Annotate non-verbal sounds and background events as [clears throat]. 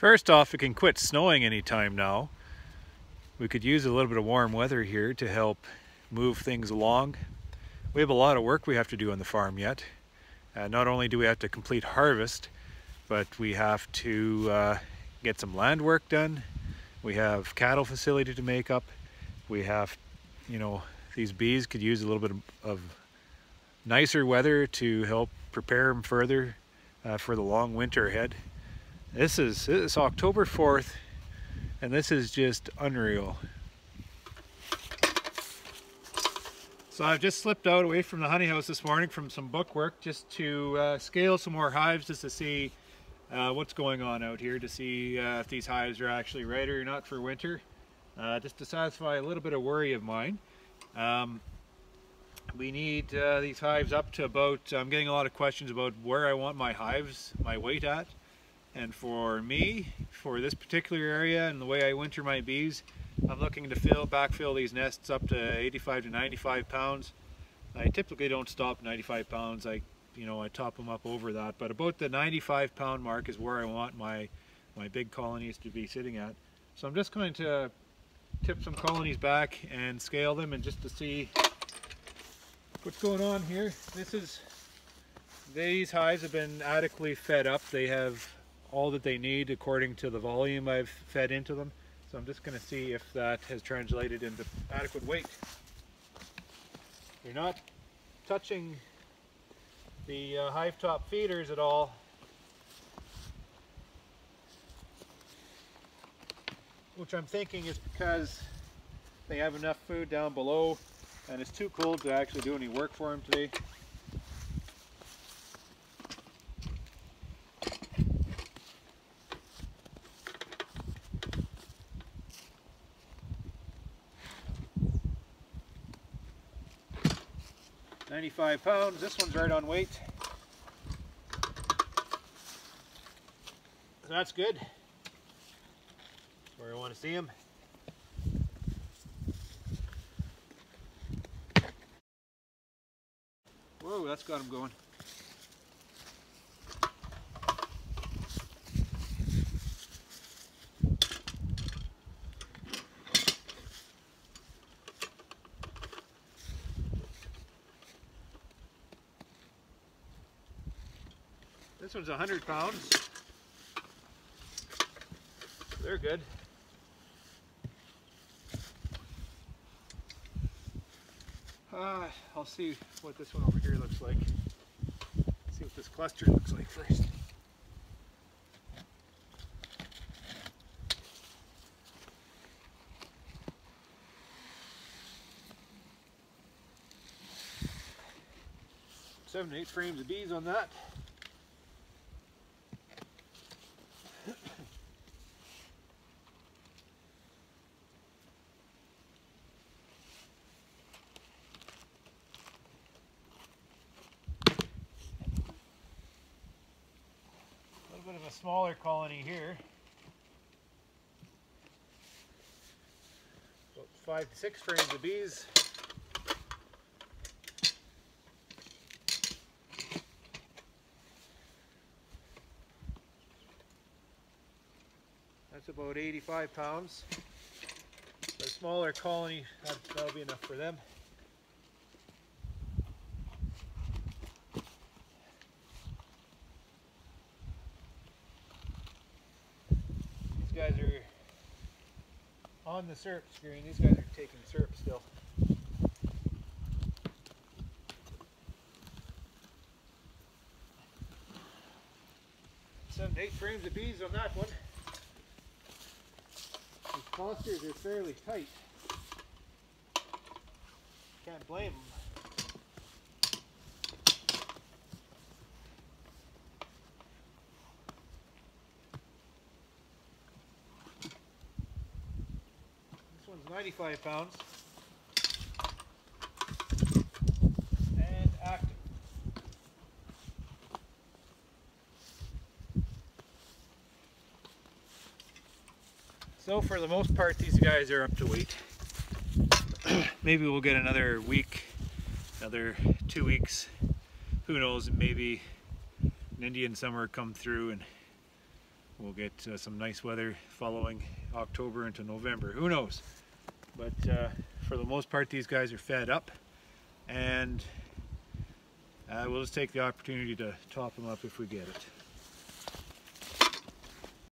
First off, it can quit snowing anytime now. We could use a little bit of warm weather here to help move things along. We have a lot of work we have to do on the farm yet. Uh, not only do we have to complete harvest, but we have to uh, get some land work done. We have cattle facility to make up. We have, you know, these bees could use a little bit of, of nicer weather to help prepare them further uh, for the long winter ahead. This is it's October 4th and this is just unreal. So I've just slipped out away from the honey house this morning from some book work just to uh, scale some more hives just to see uh, what's going on out here to see uh, if these hives are actually ready or not for winter. Uh, just to satisfy a little bit of worry of mine. Um, we need uh, these hives up to about, I'm getting a lot of questions about where I want my hives, my weight at. And for me, for this particular area and the way I winter my bees, I'm looking to fill, backfill these nests up to 85 to 95 pounds. I typically don't stop 95 pounds. I, you know, I top them up over that. But about the 95 pound mark is where I want my, my big colonies to be sitting at. So I'm just going to tip some colonies back and scale them and just to see what's going on here. This is, these hives have been adequately fed up. They have all that they need according to the volume I've fed into them. So I'm just going to see if that has translated into adequate weight. You're not touching the uh, hive top feeders at all. Which I'm thinking is because they have enough food down below and it's too cold to actually do any work for them today. 95 pounds. This one's right on weight. So that's good. Where I want to see him. Whoa, that's got him going. This one's 100 pounds. They're good. Uh, I'll see what this one over here looks like. See what this cluster looks like first. Seven, eight frames of bees on that. A smaller colony here. About five to six frames of bees. That's about 85 pounds. A smaller colony, that'll be enough for them. guys are on the syrup screen. These guys are taking syrup still. Seven eight frames of bees on that one. These clusters are fairly tight. Can't blame them. one's 95 pounds. And active. So for the most part, these guys are up to weight. [clears throat] maybe we'll get another week, another two weeks. Who knows, maybe an Indian summer come through and we'll get uh, some nice weather following October into November. Who knows? But uh, for the most part, these guys are fed up, and uh, we'll just take the opportunity to top them up if we get it.